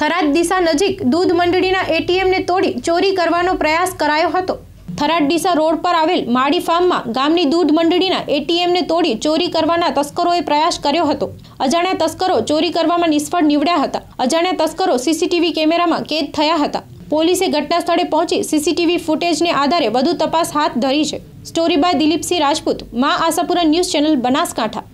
થરાદ દિશા નજીક દૂધ મંડળીના એટીએમને તોડી ચોરી કરવાનો પ્રયાસ કરાયો હતો. થરાદ ડીસા રોડ પર આવેલ માળી ફાર્મમાં ગામની દૂધ મંડળીના એટીએમને તોડી ચોરી કરવાના તસ્કરોએ પ્રયાસ કર્યો હતો. અજાણ્યા તસ્કરો ચોરી કરવામાં નિષ્ફળ નીવડ્યા હતા. અજાણ્યા તસ્કરો સીસીટીવી કેમેરામાં કેદ થયા હતા. પોલીસે ઘટના સ્થળે પહોંચી સીસીટીવી ફૂટેજને આધારે વધુ તપાસ હાથ ધરી છે. સ્ટોરી બાય દિલીપસિંહ રાજપૂત, મા આશાપુરા ન્યૂઝ ચેનલ, બનાસકાંઠા.